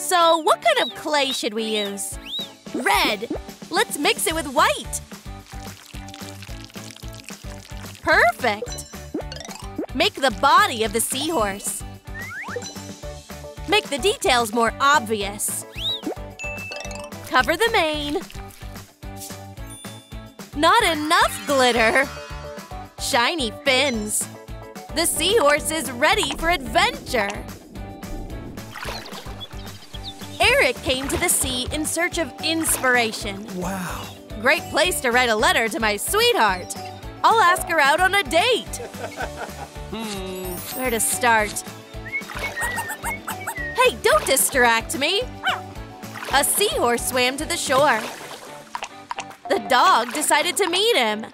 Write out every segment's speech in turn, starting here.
So, what kind of clay should we use? Red! Let's mix it with white! Perfect! Make the body of the seahorse. Make the details more obvious. Cover the mane. Not enough glitter! Shiny fins. The seahorse is ready for adventure. Eric came to the sea in search of inspiration. Wow. Great place to write a letter to my sweetheart. I'll ask her out on a date. Hmm. Where to start? Hey, don't distract me! A seahorse swam to the shore. The dog decided to meet him.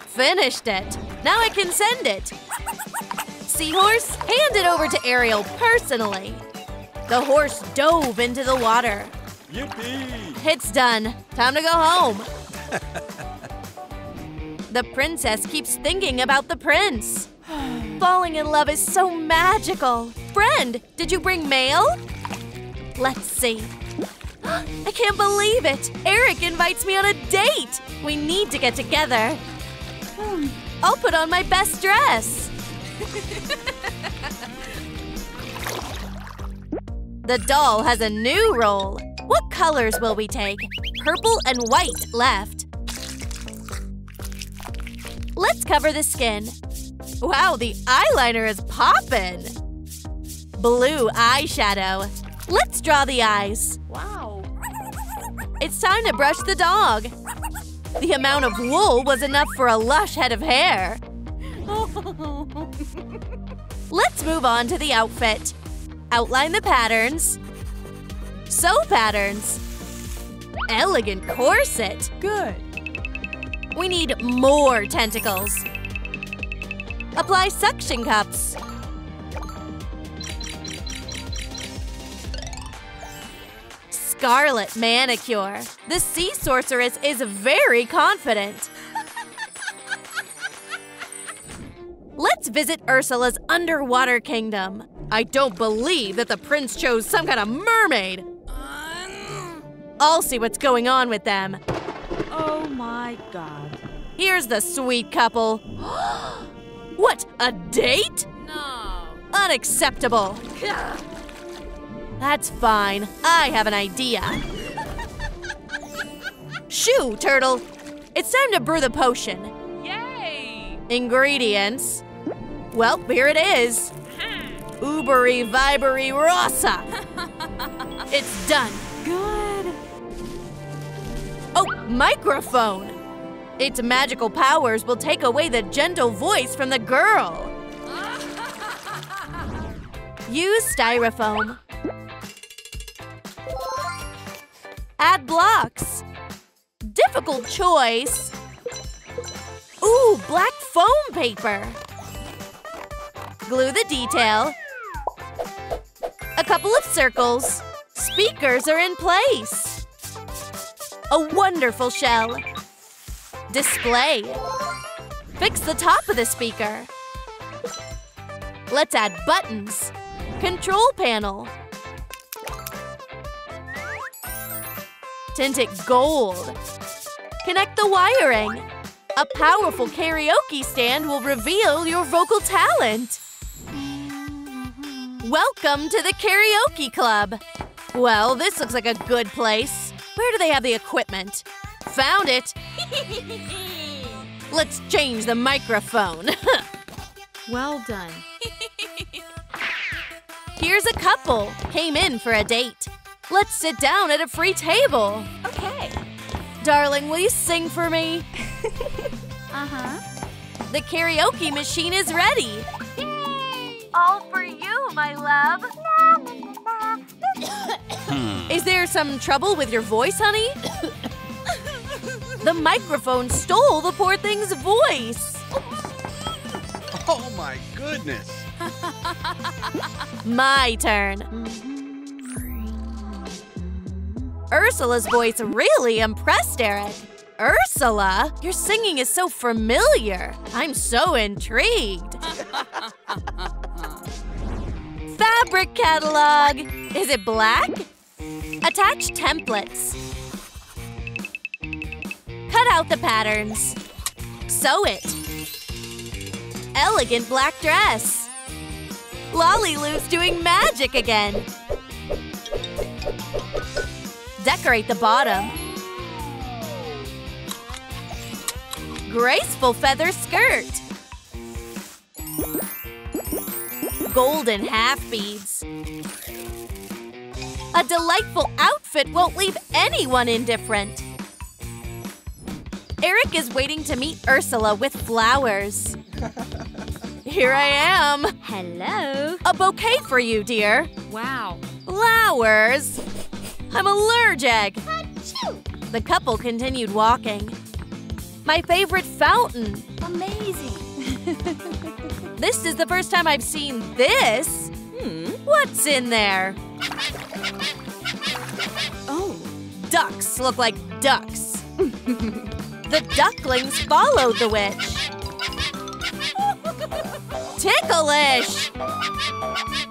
Finished it. Now I can send it. Seahorse, hand it over to Ariel personally. The horse dove into the water. Yippee! It's done. Time to go home. the princess keeps thinking about the prince. Falling in love is so magical. Friend, did you bring mail? Let's see. I can't believe it! Eric invites me on a date! We need to get together. Hmm, I'll put on my best dress. the doll has a new role. What colors will we take? Purple and white left. Let's cover the skin. Wow, the eyeliner is poppin'! Blue eyeshadow. Let's draw the eyes. Wow. It's time to brush the dog. The amount of wool was enough for a lush head of hair. Let's move on to the outfit. Outline the patterns. Sew patterns. Elegant corset. Good. We need more tentacles. Apply suction cups. Scarlet manicure. The sea sorceress is very confident. Let's visit Ursula's underwater kingdom. I don't believe that the prince chose some kind of mermaid. I'll see what's going on with them. Oh my god. Here's the sweet couple. what, a date? No. Unacceptable. That's fine. I have an idea. Shoo, turtle. It's time to brew the potion. Yay! Ingredients. Well, here it is. Hmm. Ubery Vibery Rossa. it's done. Good. Oh, microphone. Its magical powers will take away the gentle voice from the girl. Use styrofoam. Add blocks. Difficult choice. Ooh, black foam paper. Glue the detail. A couple of circles. Speakers are in place. A wonderful shell. Display. Fix the top of the speaker. Let's add buttons. Control panel. Tint it gold. Connect the wiring. A powerful karaoke stand will reveal your vocal talent. Welcome to the karaoke club. Well, this looks like a good place. Where do they have the equipment? Found it. Let's change the microphone. Well done. Here's a couple. Came in for a date. Let's sit down at a free table. Okay. Darling, will you sing for me? Uh-huh. The karaoke machine is ready. All for you, my love. Hmm. is there some trouble with your voice, honey? the microphone stole the poor thing's voice. Oh my goodness. My turn. Ursula's voice really impressed Eric. Ursula, your singing is so familiar. I'm so intrigued. fabric catalog. Is it black? Attach templates. Cut out the patterns. Sew it. Elegant black dress. LaLiLu's doing magic again. Decorate the bottom. Graceful feather skirt. Golden half beads. A delightful outfit won't leave anyone indifferent. Eric is waiting to meet Ursula with flowers. Here I am. Hello. A bouquet for you, dear. Wow. Flowers? I'm allergic. The couple continued walking. My favorite fountain. Amazing. This is the first time I've seen this. Hmm, what's in there? Oh. Ducks look like ducks. the ducklings followed the witch. Ticklish!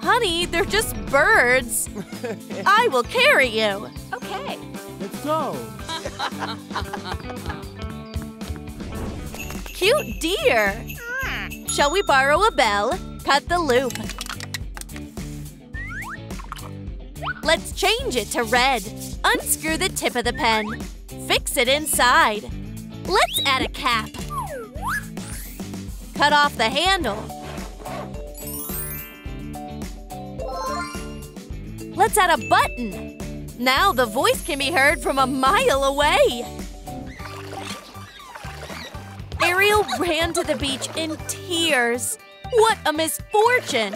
Honey, they're just birds. I will carry you. Okay. Let's go. Cute deer. Shall we borrow a bell? Cut the loop. Let's change it to red. Unscrew the tip of the pen. Fix it inside. Let's add a cap. Cut off the handle. Let's add a button. Now the voice can be heard from a mile away. Ariel ran to the beach in tears. What a misfortune!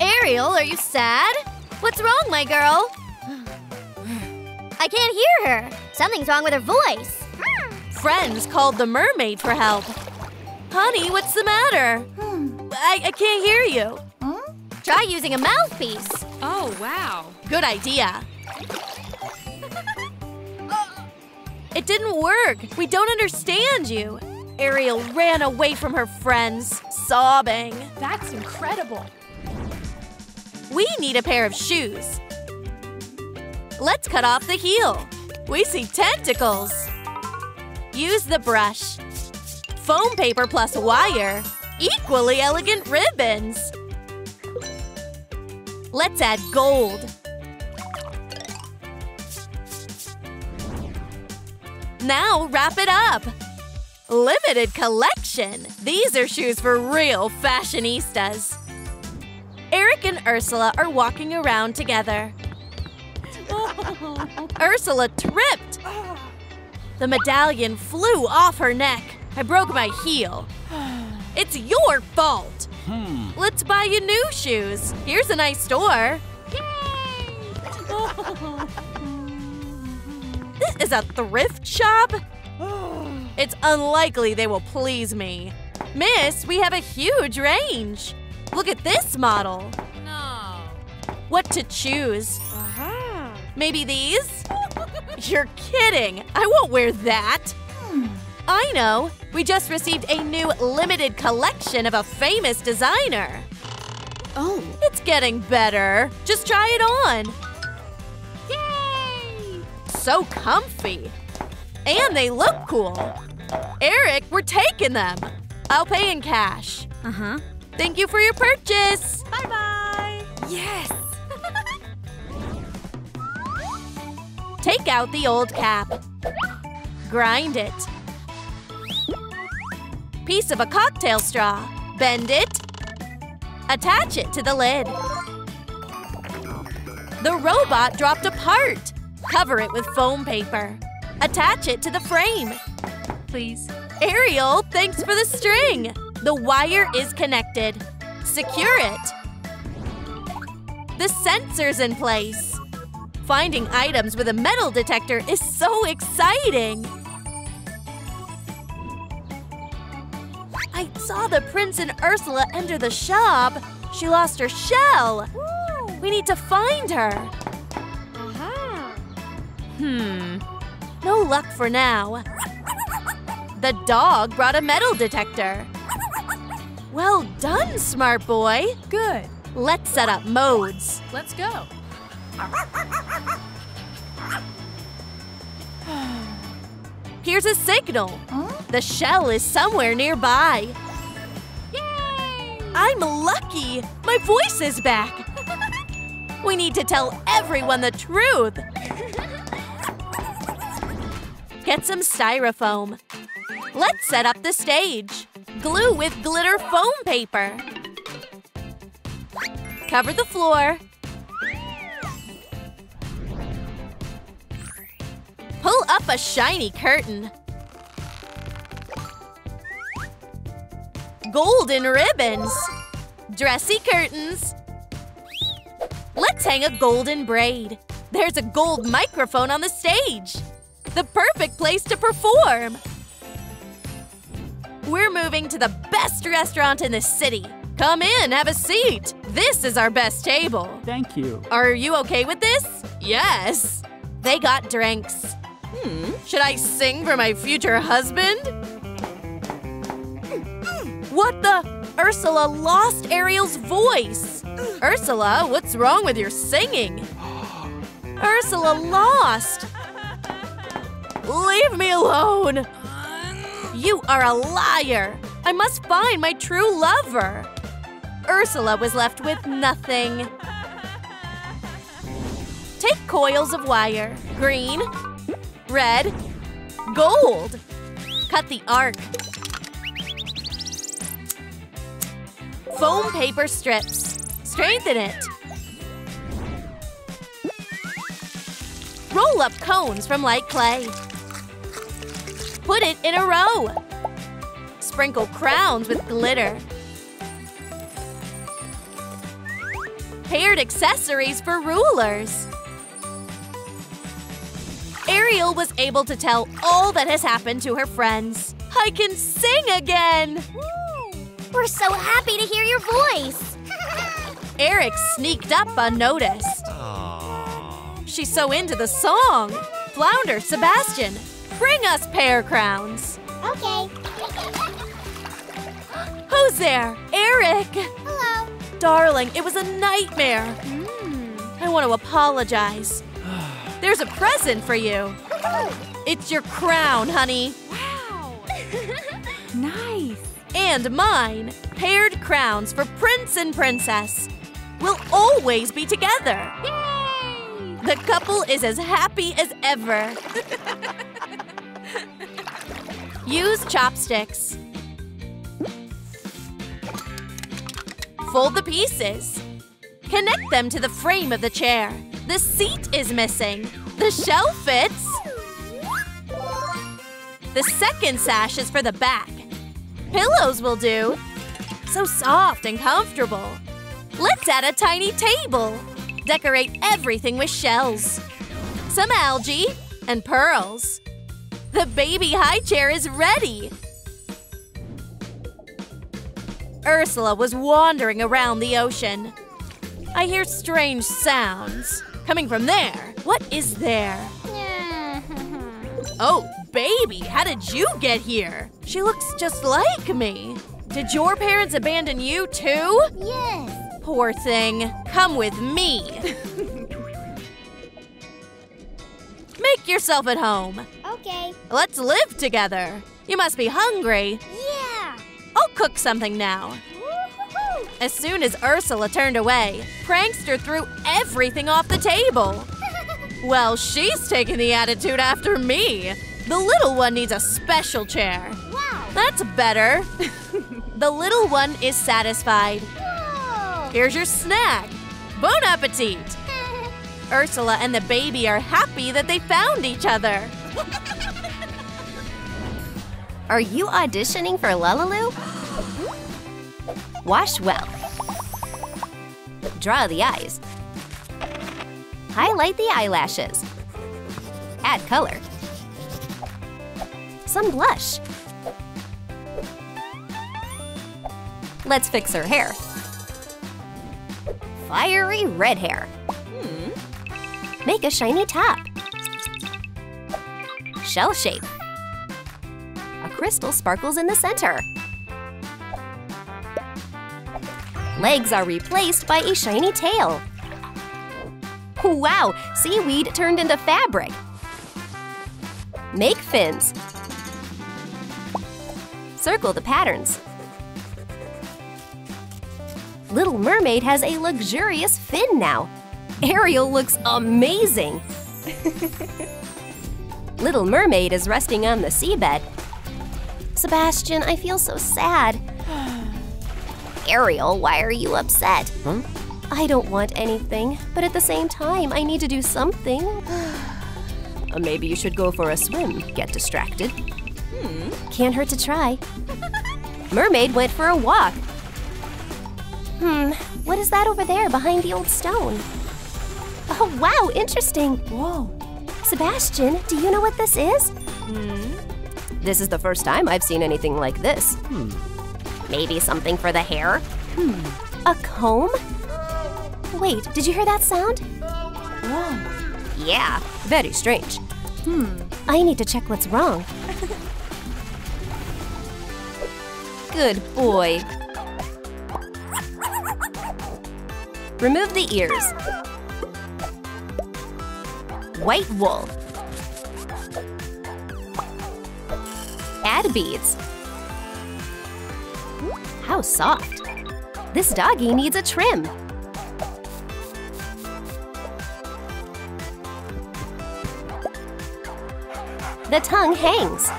Ariel, are you sad? What's wrong, my girl? I can't hear her. Something's wrong with her voice. Friends called the mermaid for help. Honey, what's the matter? I, I can't hear you. Try using a mouthpiece. Oh, wow. Good idea. It didn't work. We don't understand you. Ariel ran away from her friends, sobbing. That's incredible. We need a pair of shoes. Let's cut off the heel. We see tentacles. Use the brush. Foam paper plus wire. Equally elegant ribbons. Let's add gold. Now wrap it up. Limited collection. These are shoes for real fashionistas. Eric and Ursula are walking around together. Ursula tripped. The medallion flew off her neck. I broke my heel. It's your fault. Hmm. Let's buy you new shoes. Here's a nice store. This is a thrift shop? It's unlikely they will please me. Miss, we have a huge range. Look at this model. No. What to choose? Maybe these? You're kidding. I won't wear that. Hmm. I know. We just received a new limited collection of a famous designer. Oh. It's getting better. Just try it on. Yay! So comfy. And they look cool. Eric, we're taking them. I'll pay in cash. Uh huh. Thank you for your purchase. Bye bye. Yes. Take out the old cap. Grind it. Piece of a cocktail straw. Bend it. Attach it to the lid. The robot dropped apart. Cover it with foam paper. Attach it to the frame. Please. Ariel, thanks for the string. The wire is connected. Secure it. The sensor's in place. Finding items with a metal detector is so exciting. I saw the prince and Ursula enter the shop. She lost her shell. We need to find her. Uh-huh. Hmm. No luck for now. The dog brought a metal detector. Well done, smart boy. Good. Let's set up modes. Let's go. Here's a signal. The shell is somewhere nearby. Yay! I'm lucky. My voice is back. We need to tell everyone the truth. Get some styrofoam. Let's set up the stage. Glue with glitter foam paper. Cover the floor. Pull up a shiny curtain. Golden ribbons. Dressy curtains. Let's hang a golden braid. There's a gold microphone on the stage. The perfect place to perform. We're moving to the best restaurant in the city. Come in, have a seat. This is our best table. Thank you. Are you okay with this? Yes. They got drinks. Hmm. Should I sing for my future husband? What the? Ursula lost Ariel's voice. Ursula, what's wrong with your singing? Ursula lost. Leave me alone. You are a liar. I must find my true lover. Ursula was left with nothing. Take coils of wire. Green, red, gold. Cut the arc. Foam paper strips. Strengthen it. Roll up cones from light clay. Put it in a row. Sprinkle crowns with glitter. Paired accessories for rulers. Ariel was able to tell all that has happened to her friends. I can sing again! We're so happy to hear your voice. Eric sneaked up unnoticed. She's so into the song. Flounder, Sebastian, bring us pear crowns. Okay. Who's there? Eric! Hello. Darling, it was a nightmare. Hmm. I want to apologize. There's a present for you. It's your crown, honey. Wow! nice. And mine. Paired crowns for prince and princess. We'll always be together. Yay! The couple is as happy as ever. Use chopsticks. Fold the pieces. Connect them to the frame of the chair. The seat is missing. The shell fits. The second sash is for the back. Pillows will do. So soft and comfortable. Let's add a tiny table. Decorate everything with shells. Some algae and pearls. The baby high chair is ready. Ursula was wandering around the ocean. I hear strange sounds coming from there. What is there? Oh, baby, how did you get here? She looks just like me. Did your parents abandon you too? yes. Poor thing. Come with me. Make yourself at home. Okay. Let's live together. You must be hungry. Yeah. I'll cook something now. As soon as Ursula turned away, Prankster threw everything off the table. Well, she's taking the attitude after me. The little one needs a special chair. wow. That's better. the little one is satisfied. Here's your snack. Bon appetit. Ursula and the baby are happy that they found each other. Are you auditioning for LaLiLu? Wash well. Draw the eyes. Highlight the eyelashes. Add color. Some blush. Let's fix her hair. Fiery red hair. Hmm. Make a shiny top. Shell shape. A crystal sparkles in the center. Legs are replaced by a shiny tail. Wow, seaweed turned into fabric. Make fins. Circle the patterns. Little Mermaid has a luxurious fin now. Ariel looks amazing. Little Mermaid is resting on the seabed. Sebastian, I feel so sad. Ariel, why are you upset? Huh? I don't want anything, but at the same time, I need to do something. Uh, Maybe you should go for a swim, get distracted. Can't hurt to try. Mermaid went for a walk. Hmm, what is that over there behind the old stone? Oh, wow, interesting. Whoa. Sebastian, do you know what this is? Hmm. This is the first time I've seen anything like this. Hmm. Maybe something for the hair? Hmm. A comb? Wait, did you hear that sound? Whoa. Yeah, very strange. Hmm, I need to check what's wrong. Good boy. Remove the ears. White wool. Add beads. How soft. This doggy needs a trim. The tongue hangs.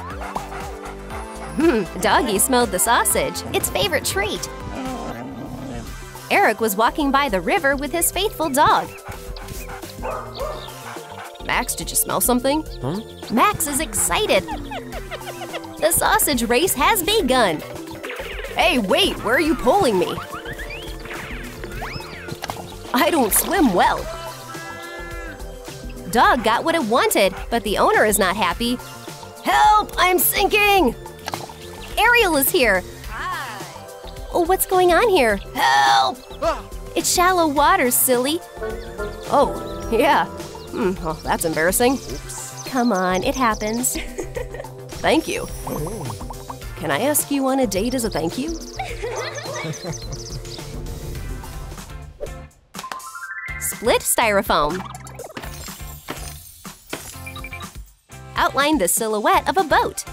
Hmm, Doggy smelled the sausage, its favorite treat. Eric was walking by the river with his faithful dog. Max, did you smell something? Huh? Max is excited. The sausage race has begun. Hey, wait, where are you pulling me? I don't swim well. Dog got what it wanted, but the owner is not happy. Help! I'm sinking! Ariel is here. Oh, what's going on here? Help! It's shallow water, silly. Oh, yeah. Hmm, oh, that's embarrassing. Come on, it happens. thank you. Can I ask you on a date as a thank you? Split styrofoam. Outline the silhouette of a boat.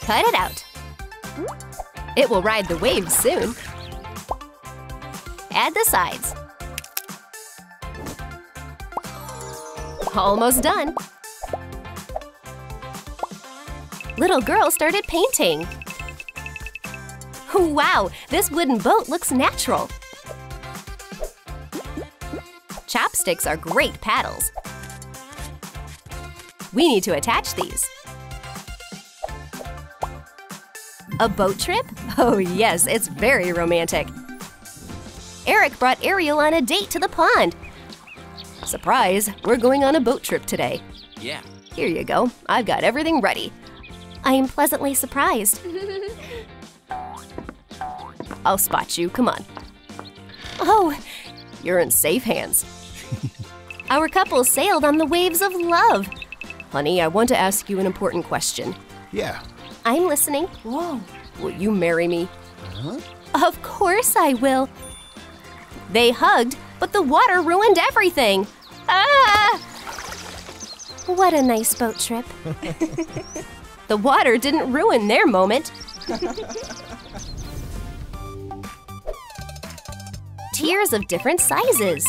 Cut it out. It will ride the waves soon. Add the sides. Almost done. Little girl started painting. Wow, this wooden boat looks natural. Chopsticks are great paddles. We need to attach these. A boat trip? Oh, yes, it's very romantic. Eric brought Ariel on a date to the pond. Surprise, we're going on a boat trip today. yeah. Here you go. I've got everything ready. I am pleasantly surprised. I'll spot you. Come on. Oh, you're in safe hands. Our couple sailed on the waves of love. Honey, I want to ask you an important question. Yeah. I'm listening. Whoa. Will you marry me? Of course I will. They hugged, but the water ruined everything. Ah! What a nice boat trip. the water didn't ruin their moment. Tiers of different sizes.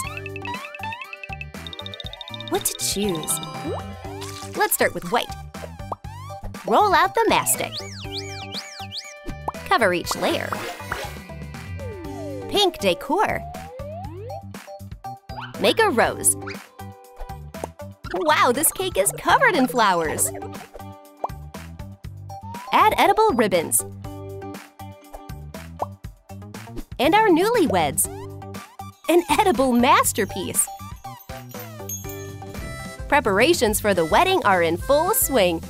What to choose? Let's start with white. Roll out the mastic. Cover each layer. Pink decor. Make a rose. Wow, this cake is covered in flowers. Add edible ribbons. And our newlyweds. An edible masterpiece. Preparations for the wedding are in full swing.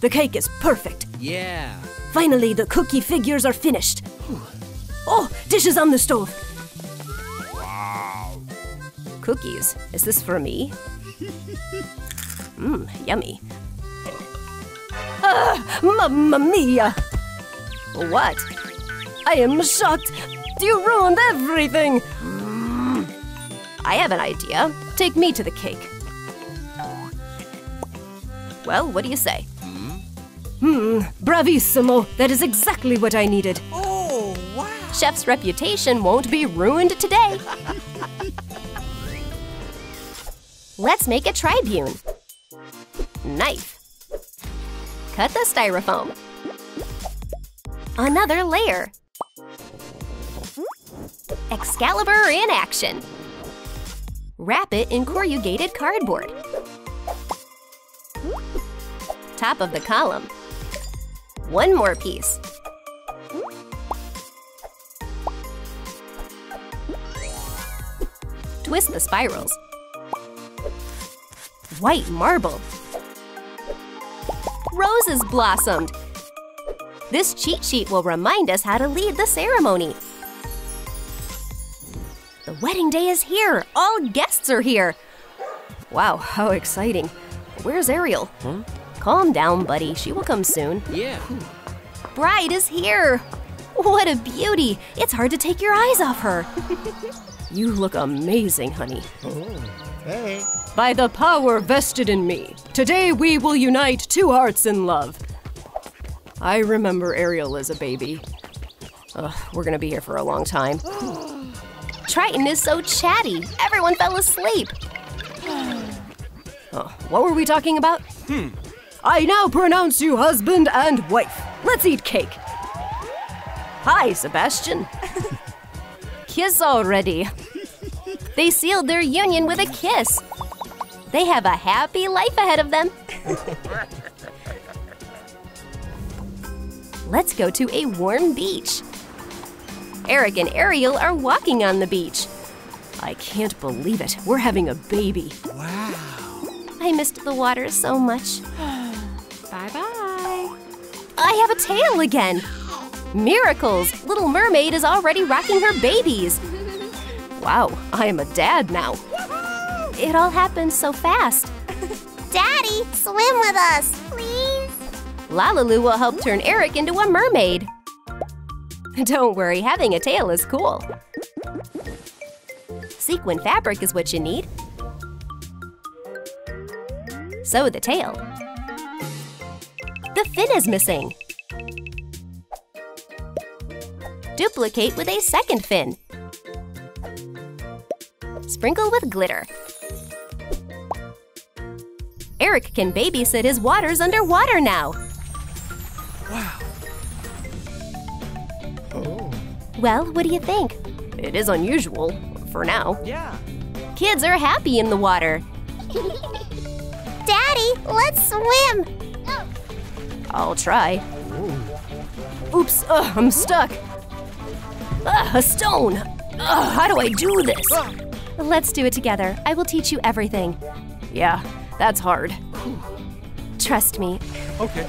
The cake is perfect. Yeah. Finally, the cookie figures are finished. Oh, dishes on the stove. Wow. Cookies. Is this for me? Mmm, yummy. Ah, mamma mia! What? I am shocked. You ruined everything! I have an idea. Take me to the cake. Well, what do you say? Hmm, bravissimo! That is exactly what I needed. Oh, wow. Chef's reputation won't be ruined today. Let's make a tribune. Knife. Cut the styrofoam. Another layer. Excalibur in action. Wrap it in corrugated cardboard. Top of the column. One more piece. Twist the spirals. White marble. Roses blossomed. This cheat sheet will remind us how to lead the ceremony. The wedding day is here. All guests are here. Wow, how exciting. Where's Ariel? Hmm? Calm down, buddy. She will come soon. Yeah. Bride is here. What a beauty. It's hard to take your eyes off her. you look amazing, honey. Hey. By the power vested in me, today we will unite two hearts in love. I remember Ariel as a baby. Ugh, we're gonna be here for a long time. Triton is so chatty. Everyone fell asleep. Oh, what were we talking about? Hmm. I now pronounce you husband and wife. Let's eat cake. Hi, Sebastian. Kiss already. They sealed their union with a kiss. They have a happy life ahead of them. Let's go to a warm beach. Eric and Ariel are walking on the beach. I can't believe it. We're having a baby. Wow. I missed the water so much. I have a tail again. Miracles! Little Mermaid is already rocking her babies. Wow, I am a dad now. It all happened so fast. Daddy, swim with us, please. LaLiLu will help turn Eric into a mermaid. Don't worry, having a tail is cool. Sequin fabric is what you need. Sew the tail. The fin is missing. Duplicate with a second fin. Sprinkle with glitter. Eric can babysit his waters underwater now. Wow. Oh. Well, what do you think? It is unusual, for now. Yeah. Kids are happy in the water. Daddy, let's swim. Oh. I'll try. Oops, ugh, I'm stuck. Ugh, a stone. Ugh, how do I do this? Let's do it together. I will teach you everything. Yeah, that's hard. Trust me, Okay.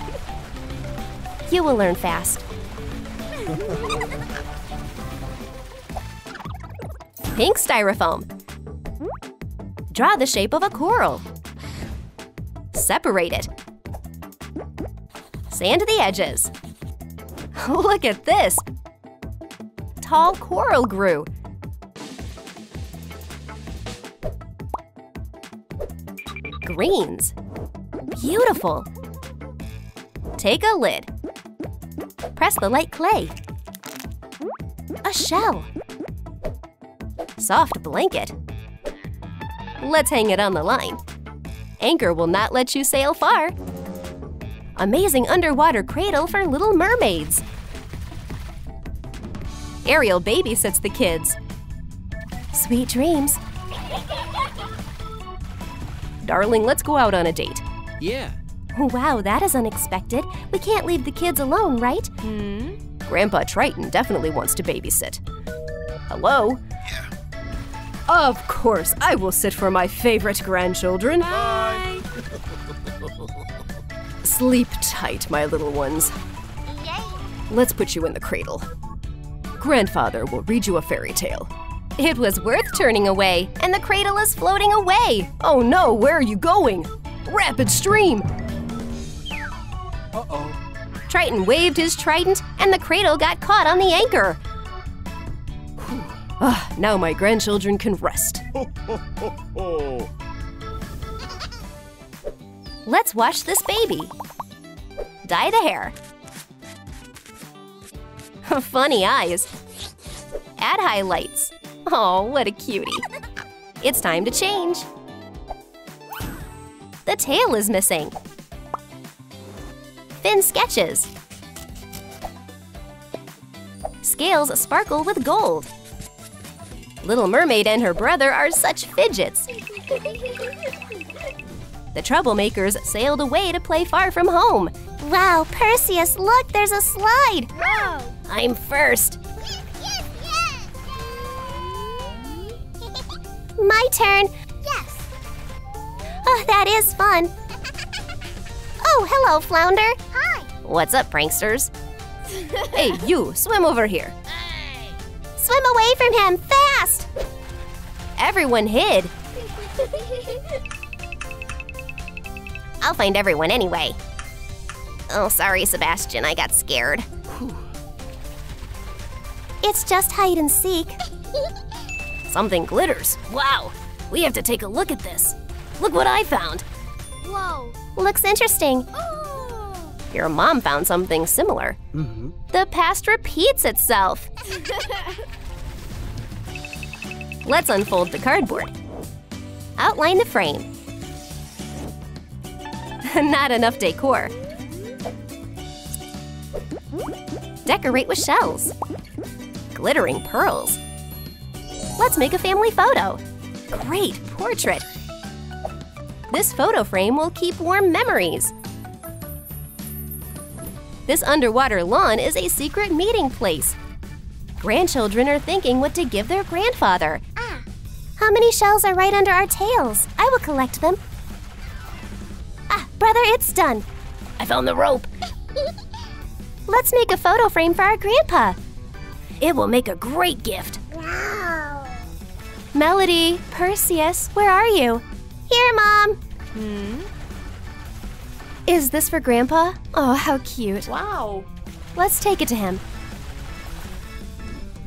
you will learn fast. Pink styrofoam. Draw the shape of a coral. Separate it. Sand the edges. Look at this. Tall coral grew. Greens. Beautiful. Take a lid. Press the light clay. A shell. Soft blanket. Let's hang it on the line. Anchor will not let you sail far. Amazing underwater cradle for little mermaids. Ariel babysits the kids. Sweet dreams. Darling, let's go out on a date. Yeah. Wow, that is unexpected. We can't leave the kids alone, right? Hmm? Grandpa Triton definitely wants to babysit. Hello? Yeah. Of course, I will sit for my favorite grandchildren. Bye. Sleep tight, my little ones. Yay. Let's put you in the cradle. Grandfather will read you a fairy tale. It was worth turning away, and the cradle is floating away. Oh no, where are you going? Rapid stream! Uh-oh. Triton waved his trident, and the cradle got caught on the anchor. Ah, now my grandchildren can rest. Let's wash this baby. Dye the hair. Funny eyes. Add highlights. Oh, what a cutie. It's time to change. The tail is missing. Fin sketches. Scales sparkle with gold. Little Mermaid and her brother are such fidgets. The troublemakers sailed away to play far from home. Wow, Perseus, look, there's a slide. I'm first. My turn. Yes. Oh, that is fun. Oh, hello, Flounder. Hi. What's up, pranksters? hey, you, swim over here. Swim away from him, fast. Everyone hid. I'll find everyone anyway. Oh, sorry, Sebastian, I got scared. It's just hide and seek. Something glitters. Wow, we have to take a look at this. Look what I found. Whoa. Looks interesting. Your mom found something similar. Mm-hmm. The past repeats itself. Let's unfold the cardboard. Outline the frame. Not enough decor. Decorate with shells. Glittering pearls. Let's make a family photo. Great portrait. This photo frame will keep warm memories. This underwater lawn is a secret meeting place. Grandchildren are thinking what to give their grandfather. Ah. How many shells are right under our tails? I will collect them. Brother, it's done. I found the rope. Let's make a photo frame for our grandpa. It will make a great gift. Wow. Melody, Perseus, where are you? Here, Mom. Hmm? Is this for Grandpa? Oh, how cute. Wow. Let's take it to him.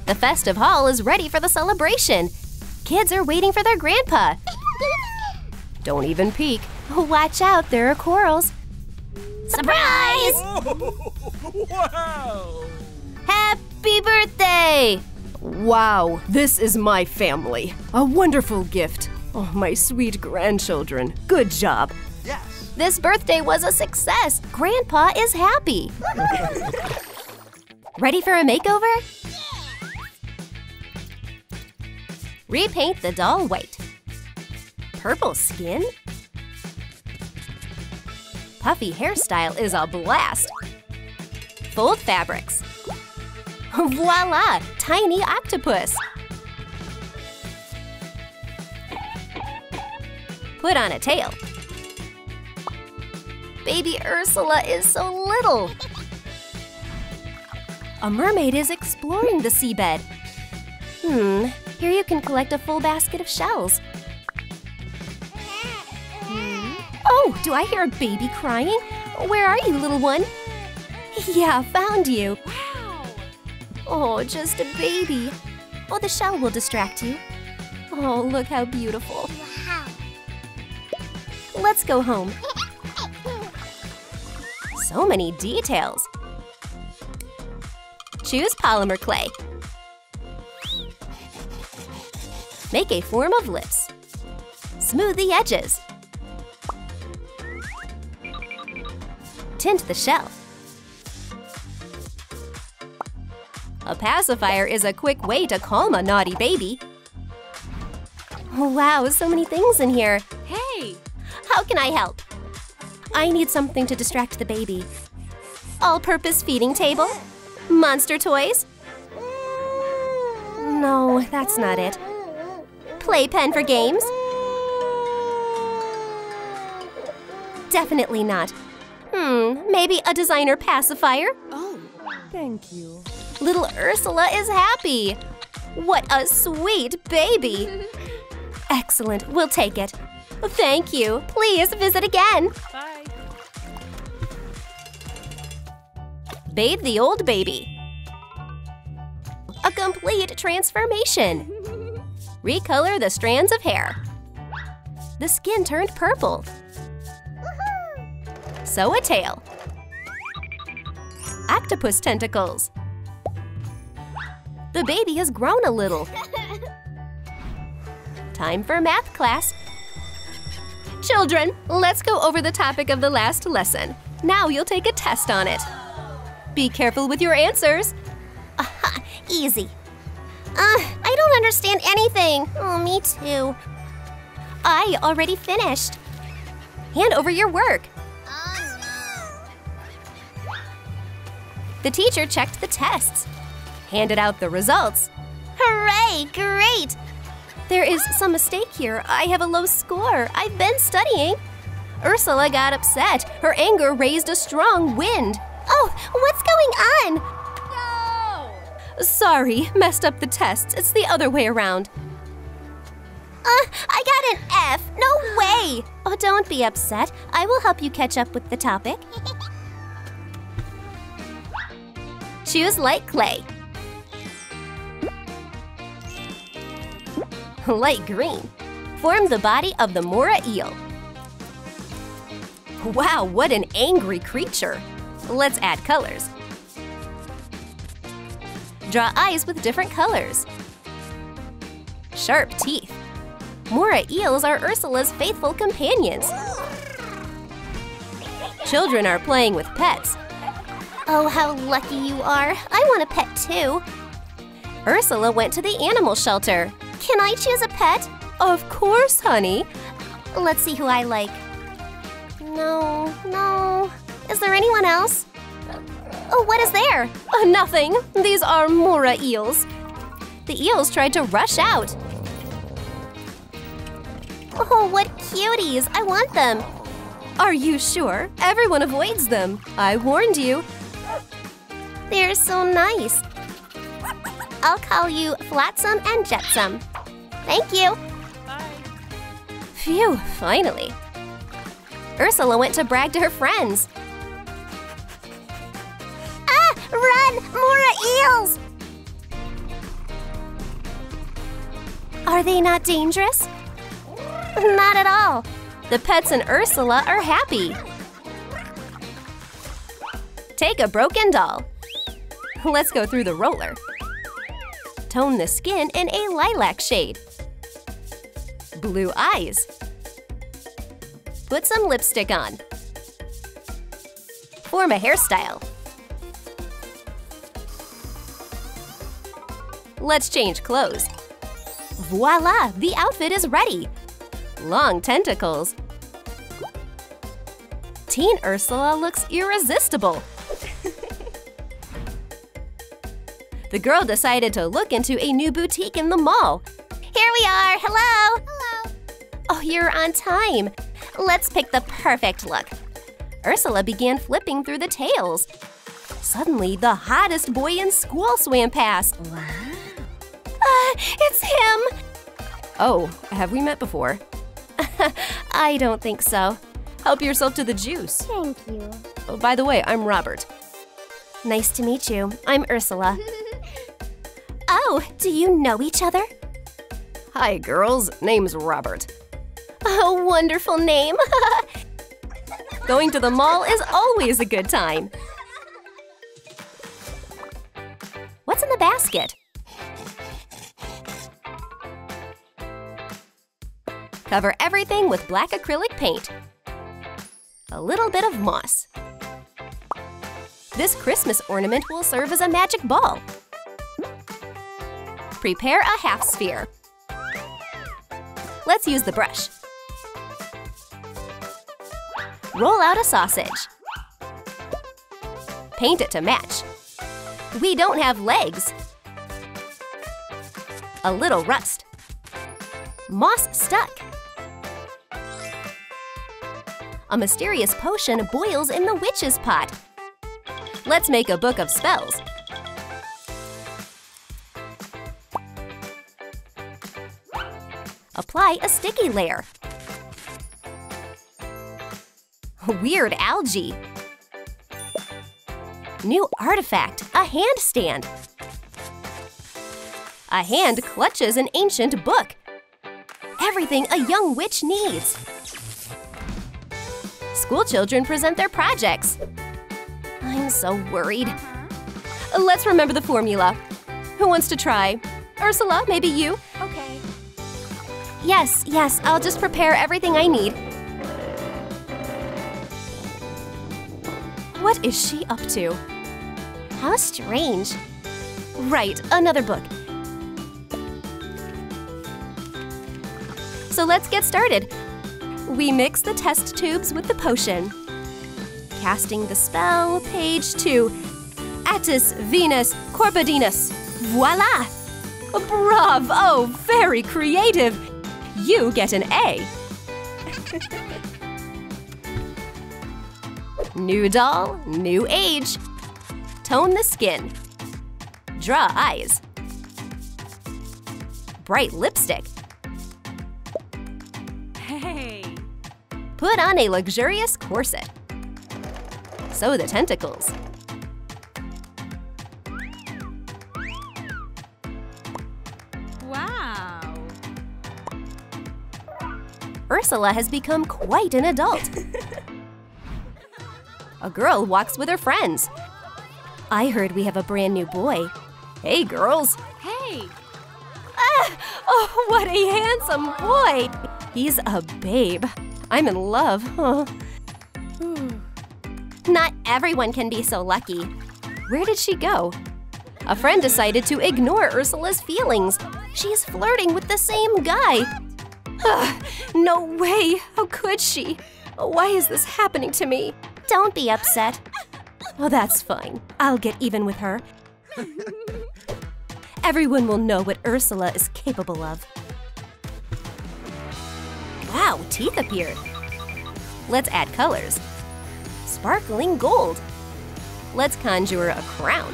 The festive hall is ready for the celebration. Kids are waiting for their grandpa. Don't even peek. Watch out, there are corals. Surprise! wow! Happy birthday! Wow, this is my family. A wonderful gift. Oh, my sweet grandchildren. Good job. Yes. This birthday was a success. Grandpa is happy. Ready for a makeover? Repaint the doll white. Purple skin? Puffy hairstyle is a blast. Fold fabrics. Voila! Tiny octopus. Put on a tail. Baby Ursula is so little. A mermaid is exploring the seabed. Hmm, here you can collect a full basket of shells. Oh, do I hear a baby crying? Where are you, little one? Yeah, found you. Wow. Oh, just a baby. Oh, the shell will distract you. Oh, look how beautiful. Wow. Let's go home. So many details. Choose polymer clay. Make a form of lips. Smooth the edges. Tint the shelf. A pacifier is a quick way to calm a naughty baby. Wow, so many things in here. Hey. How can I help? I need something to distract the baby. All-purpose feeding table? Monster toys? No, that's not it. Playpen for games? Definitely not. Hmm, maybe a designer pacifier? Oh. Thank you. Little Ursula is happy. What a sweet baby. Excellent, we'll take it. Thank you. Please visit again. Bye. Bathe the old baby. A complete transformation! Recolor the strands of hair. The skin turned purple. Sew a tail. Octopus tentacles. The baby has grown a little. Time for math class. Children, let's go over the topic of the last lesson. Now you'll take a test on it. Be careful with your answers. Aha, easy. Uh, I don't understand anything. Oh, me too. I already finished. Hand over your work. The teacher checked the tests, handed out the results. Hooray, great! There is some mistake here. I have a low score. I've been studying. Ursula got upset. Her anger raised a strong wind. Oh, what's going on? Sorry, messed up the tests. It's the other way around. Uh, I got an F. No way. Oh, don't be upset. I will help you catch up with the topic. Choose light clay. Light green. Form the body of the Moray eel. Wow, what an angry creature! Let's add colors. Draw eyes with different colors. Sharp teeth. Moray eels are Ursula's faithful companions. Children are playing with pets. Oh, how lucky you are. I want a pet too. Ursula went to the animal shelter. Can I choose a pet? Of course, honey. Let's see who I like. No, no. Is there anyone else? Oh, what is there? Uh, nothing. These are Moray eels. The eels tried to rush out. Oh, what cuties. I want them. Are you sure? Everyone avoids them. I warned you. They're so nice. I'll call you Flotsam and Jetsam. Thank you. Phew, finally. Ursula went to brag to her friends. Ah, run! Moray eels! Are they not dangerous? Not at all. The pets and Ursula are happy. Take a broken doll. Let's go through the roller. Tone the skin in a lilac shade. Blue eyes. Put some lipstick on. Form a hairstyle. Let's change clothes. Voila! The outfit is ready! Long tentacles. Teen Ursula looks irresistible. The girl decided to look into a new boutique in the mall. Here we are. Hello. Hello. Oh, you're on time. Let's pick the perfect look. Ursula began flipping through the tails. Suddenly, the hottest boy in school swam past. Wow. Uh, it's him! Oh, have we met before? I don't think so. Help yourself to the juice. Thank you. Oh, by the way, I'm Robert. Nice to meet you. I'm Ursula. oh, do you know each other? Hi, girls. Name's Robert. A wonderful name. Going to the mall is always a good time. What's in the basket? Cover everything with black acrylic paint. A little bit of moss. This Christmas ornament will serve as a magic ball. Prepare a half sphere. Let's use the brush. Roll out a sausage. Paint it to match. We don't have legs. A little rust. Moss stuck. A mysterious potion boils in the witch's pot. Let's make a book of spells. Apply a sticky layer. Weird algae. New artifact, a handstand. A hand clutches an ancient book. Everything a young witch needs. School children present their projects. I'm so worried. Let's remember the formula. Who wants to try? Ursula, maybe you? Yes, yes, I'll just prepare everything I need. What is she up to? How strange. Right, another book. So let's get started. We mix the test tubes with the potion. Casting the spell, page two. Attis Venus Corpidinus. Voila! Bravo! Oh, very creative! You get an A. new doll, new age. Tone the skin. Draw eyes. Bright lipstick. Hey. Put on a luxurious corset. Sew the tentacles. Ursula has become quite an adult. a girl walks with her friends. I heard we have a brand new boy. Hey, girls. Hey. Ah, oh, what a handsome boy. He's a babe. I'm in love. Oh. Not everyone can be so lucky. Where did she go? A friend decided to ignore Ursula's feelings. She's flirting with the same guy. Ugh, no way! How could she? Why is this happening to me? Don't be upset. Oh, that's fine. I'll get even with her. Everyone will know what Ursula is capable of. Wow, teeth appeared. Let's add colors. Sparkling gold. Let's conjure a crown.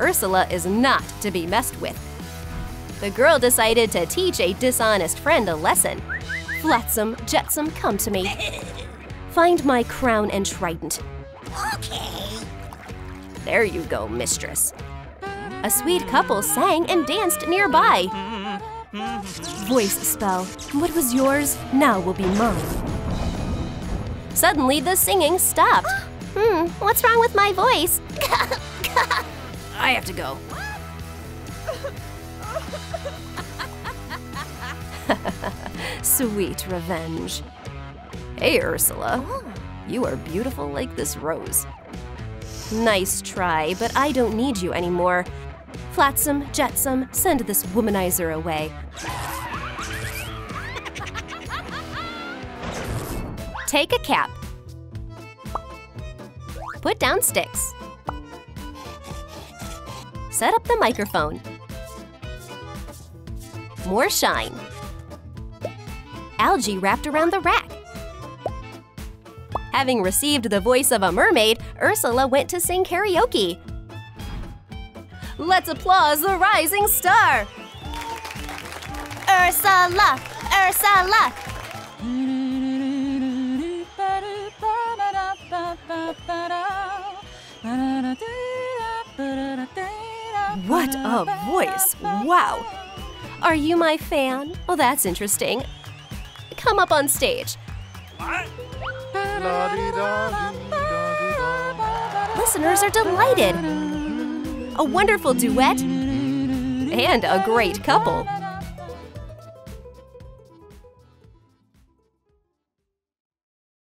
Ursula is not to be messed with. The girl decided to teach a dishonest friend a lesson. Flotsam, jetsam, come to me. Find my crown and trident. Okay. There you go, mistress. A sweet couple sang and danced nearby. Voice spell. What was yours now will be mine. Suddenly, the singing stopped. Hmm, what's wrong with my voice? I have to go. Sweet revenge. Hey, Ursula. You are beautiful like this rose. Nice try, but I don't need you anymore. Flotsam, jetsam, send this womanizer away. Take a cap. Put down sticks. Set up the microphone. More shine. Algae wrapped around the rack. Having received the voice of a mermaid, Ursula went to sing karaoke. Let's applause the rising star! Ursula! Ursula! What a voice! Wow! Are you my fan? Oh, that's interesting. Come up on stage. Listeners are delighted. A wonderful duet and a great couple.